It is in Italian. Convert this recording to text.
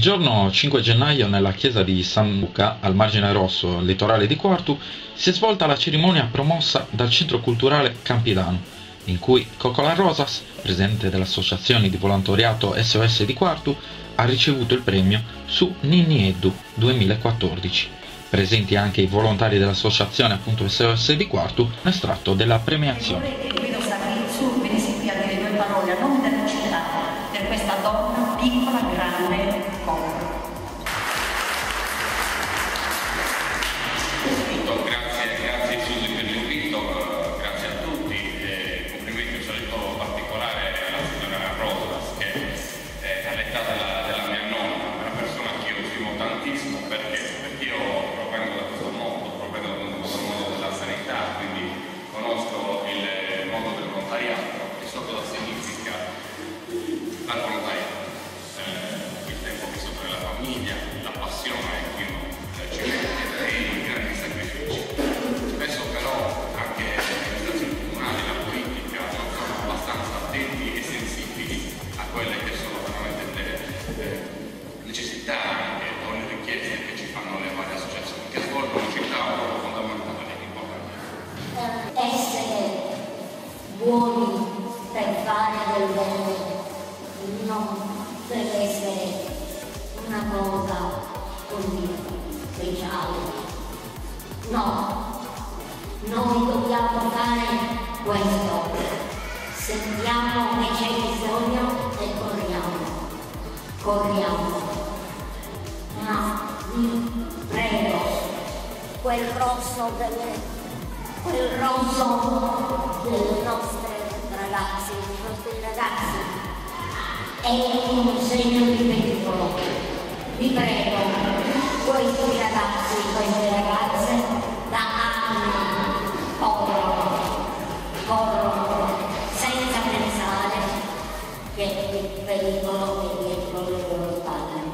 giorno 5 gennaio nella chiesa di San Luca, al margine rosso, litorale di Quartu, si è svolta la cerimonia promossa dal Centro Culturale Campidano, in cui Cocola Rosas, presidente dell'associazione di volontariato SOS di Quartu, ha ricevuto il premio su Ninni Eddu 2014. Presenti anche i volontari dell'associazione appunto SOS di Quartu, un estratto della premiazione. Per 包子 buoni per fare del bene non deve essere una cosa così speciale. No, noi dobbiamo fare questo. Sentiamo che c'è bisogno e corriamo. Corriamo. Ma vi prego, quel rosso delle quel rosso vostre ragazze, i nostri ragazzi è un segno di pericolo. Vi prego, questi ragazzi, queste ragazze da anni corrono, corrono senza pensare che il pericolo è dietro le loro spalle.